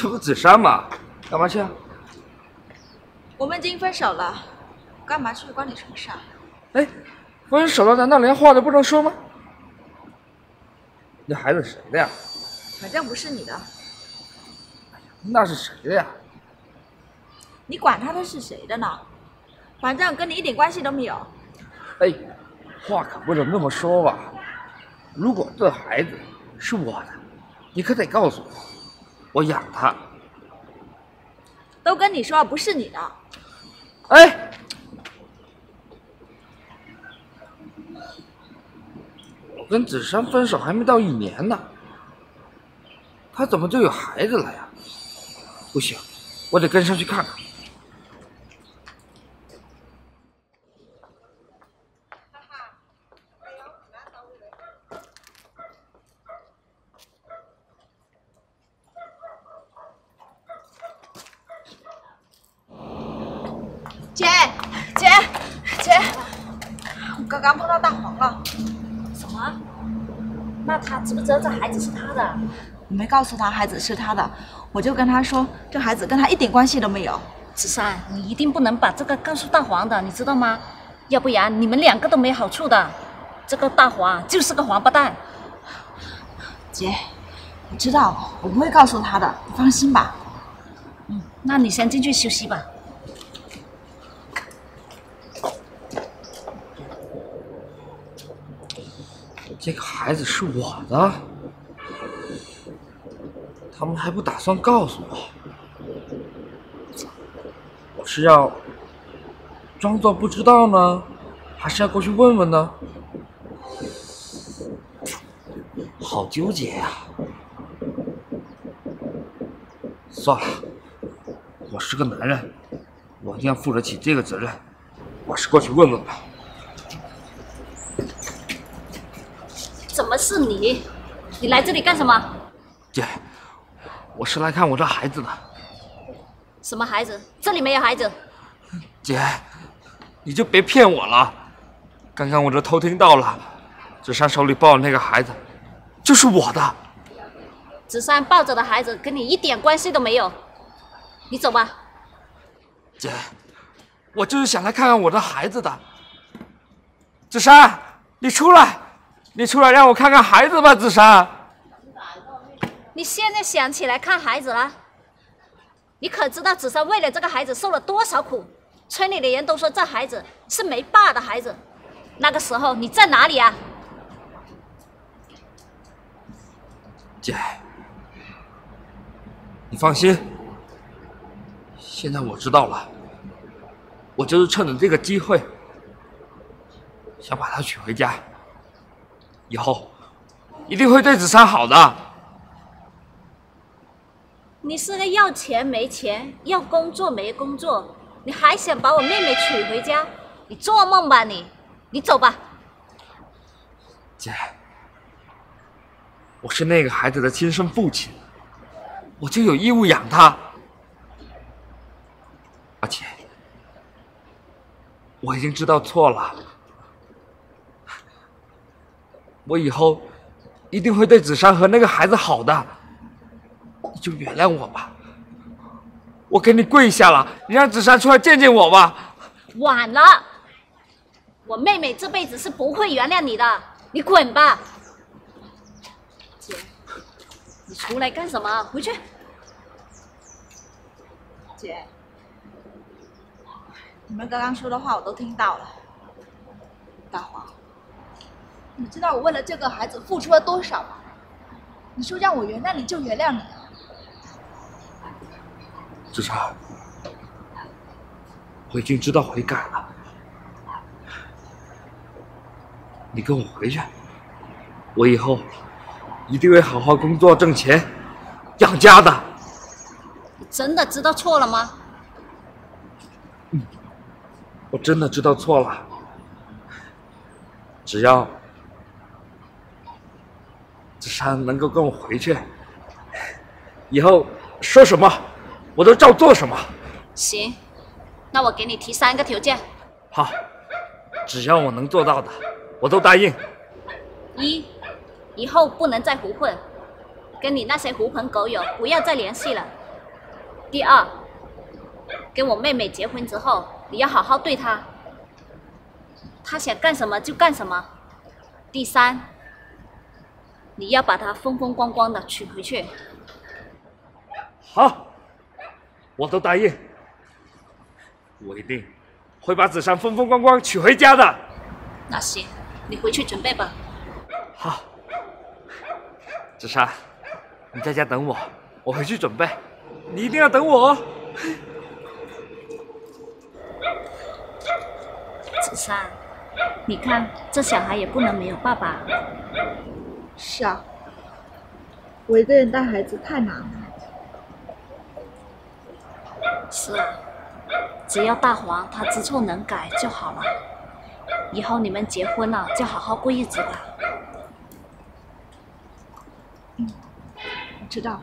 这不紫珊吗？干嘛去啊？我们已经分手了，干嘛去关你什么事啊？哎，分手了难道连话都不能说吗？那孩子谁的呀？反正不是你的，那是谁的呀？你管他的是谁的呢？反正跟你一点关系都没有。哎，话可不能那么说吧。如果这孩子是我的，你可得告诉我，我养他。都跟你说不是你的，哎，我跟子珊分手还没到一年呢，他怎么就有孩子了呀？不行，我得跟上去看看。姐，姐，姐，我刚刚碰到大黄了，什么？那他知不知道这孩子是他的？我没告诉他孩子是他的，我就跟他说这孩子跟他一点关系都没有。子珊，你一定不能把这个告诉大黄的，你知道吗？要不然你们两个都没好处的。这个大黄就是个王八蛋。姐，我知道，我不会告诉他的，你放心吧。嗯，那你先进去休息吧。这个孩子是我的，他们还不打算告诉我，我是要装作不知道呢，还是要过去问问呢？好纠结呀、算了，我是个男人，我一定要负得起这个责任。我是过去问问吧。怎么是你？你来这里干什么？姐，我是来看我的孩子的。什么孩子？这里没有孩子。姐，你就别骗我了。刚刚我这偷听到了，子珊手里抱的那个孩子，就是我的。子珊抱着的孩子跟你一点关系都没有。你走吧。姐，我就是想来看看我的孩子的。子珊，你出来，你出来让我看看孩子吧，子珊。你现在想起来看孩子了？你可知道子珊为了这个孩子受了多少苦？村里的人都说这孩子是没爸的孩子。那个时候你在哪里啊？姐，你放心，现在我知道了，我就是趁着这个机会，想把她娶回家，以后一定会对子珊好的。你是个要钱没钱，要工作没工作，你还想把我妹妹娶回家？你做梦吧你！你走吧。姐，我是那个孩子的亲生父亲，我就有义务养他。而且，我已经知道错了，我以后一定会对子珊和那个孩子好的，你就原谅我吧。我给你跪下了，你让子珊出来见见我吧。晚了，我妹妹这辈子是不会原谅你的，你滚吧。姐，你出来干什么？回去。姐，你们刚刚说的话我都听到了。大黄，你知道我为了这个孩子付出了多少吗？你说让我原谅你就原谅你啊？子珊，我已经知道悔改了。你跟我回去，我以后一定会好好工作挣钱，养家的。你真的知道错了吗？我真的知道错了，只要子珊能够跟我回去，以后说什么我都照做什么。行，那我给你提三个条件：好，只要我能做到的，我都答应。一，以后不能再胡混，跟你那些狐朋狗友不要再联系了；第二，跟我妹妹结婚之后，你要好好对她，她想干什么就干什么。第三，你要把她风风光光的娶回去。好，我都答应，我一定会把子珊风风光光娶回家的。那行，你回去准备吧。好，子珊，你在家等我，我回去准备，你一定要等我哦。子珊，你看这小孩也不能没有爸爸。是啊，我一个人带孩子太难了。是啊，只要大黄他知错能改就好了。以后你们结婚了，就好好过日子吧。嗯我知道了。